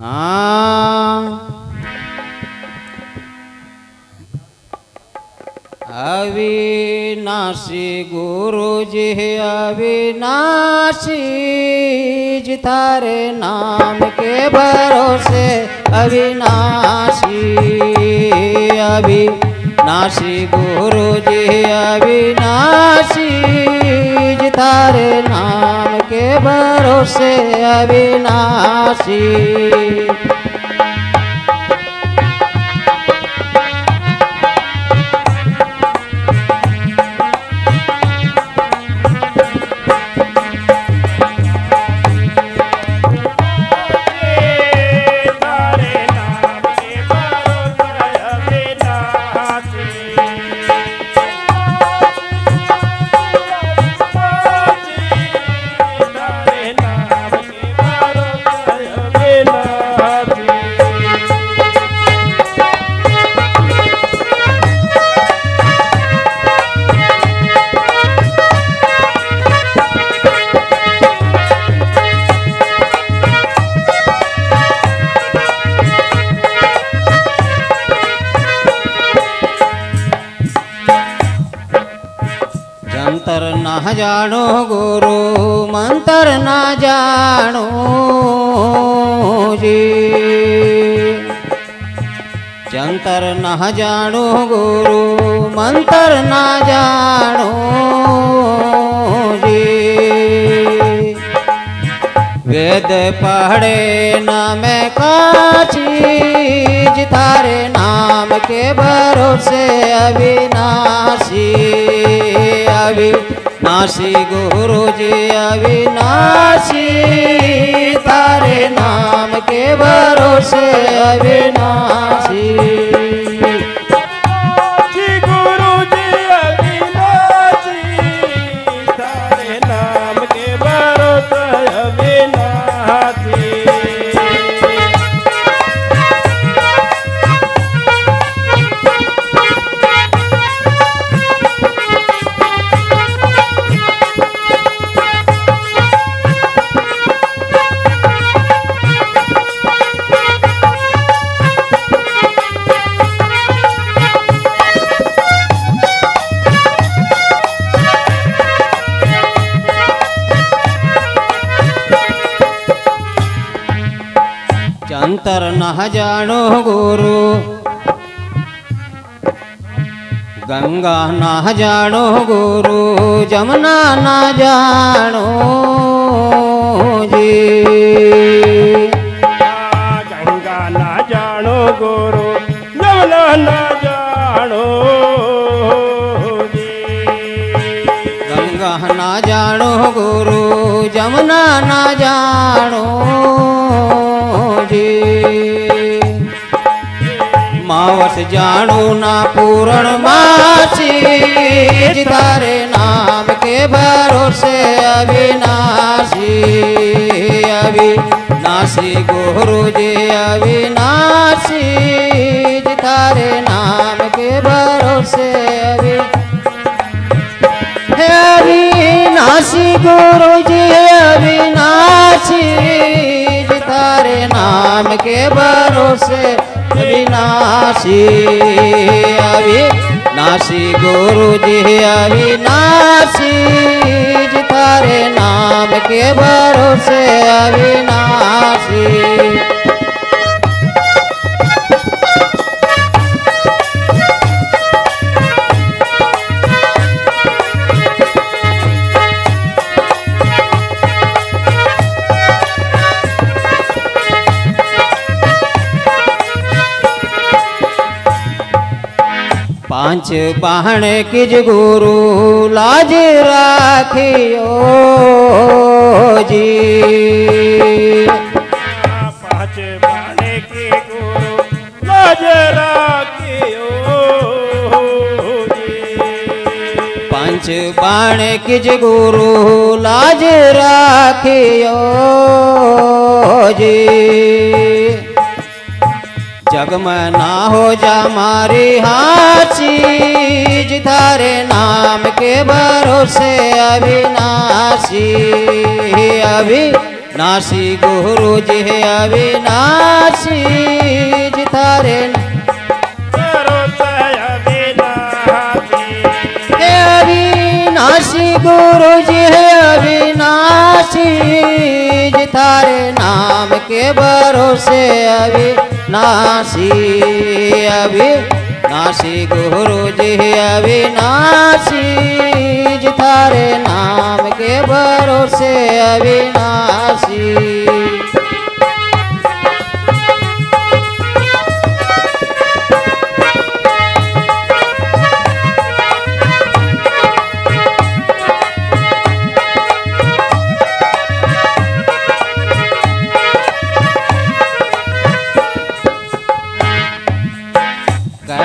हाँ। अविनाशी गुरु जी अविनाशी जी, तारे नाम के भरोसे। अविनाशी अविनाशी गुरु जी अविनाशी जी, तारे नाम भरोसे अविनाशी। न जानो गुरु, मंत्र ना जानो जी। जंतर न जानो गुरु, मंत्र ना जानो जी। वेद पढ़े नाम का चीज़ नाम के भरोसे अविनाशी अविनाशी गुरु जी अविनाशी तारे नाम के भरोसे अविनाशी। जंतर न जानो गुरु। गंगा न जानो गुरु जमुना न जानो जी। गंगा ना जानो गुरु यमुना ना जानो जी। गंगा न जानो गुरु जमुना न मावस जानो ना पूरण मासी तारे नाम के भरोसे अविनाशी अविनाशी गुरु जी अविनाशी तारे नाम के भरोसे अवि हे अविनाशी गुरु जी अविनाशी तारे नाम के भरोसे अविनाशी अविनाशी गुरु जी अविनाशी तारे नाम के भरोसे अविनाशी। पाँच बाहण किज गुरु लाज राखियो जी पाँच बाणे के गुरु लाज राखियो जी पाँच बाण किज गुरु लाज राखियो जी जग में ना हो जा मारी हाची तारे नाम के भरोसे अविनाशी। अभी नासी गुरु जी अविनाशी जी थारे अविनाशी हे अविनाशी, गुरु जी, है अविनाशी थारे नाम के भरोसे अभी नासी नासी गुरु जी अविनाशी जी थारे नाम के भरोसे अविनाशी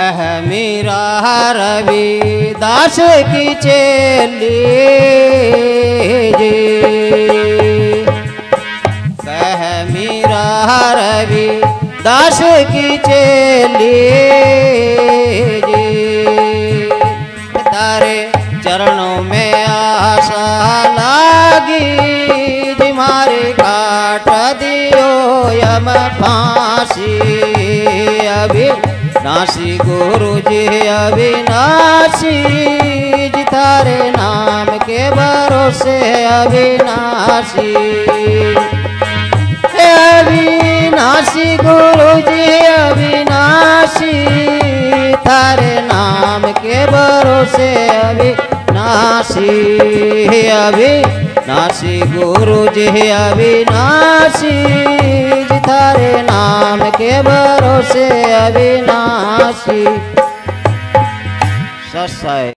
कह मीरा रवि दास की चेली। जी कह मीरा रवि दास की चेली। जी तारे चरणों में आशा लागी, जी काट दियो यम फांसी। अभी नासी गुरु जी, अविनाशी जी तारे नाम के भरोसे अविनाशी। अविनाशी गुरु जी, अविनाशी तारे नाम के भरोसे अविनाशी। अविनाशी गुरु जी अविनाशी तारे नाम के भरोसे अविनाशी। सत्सय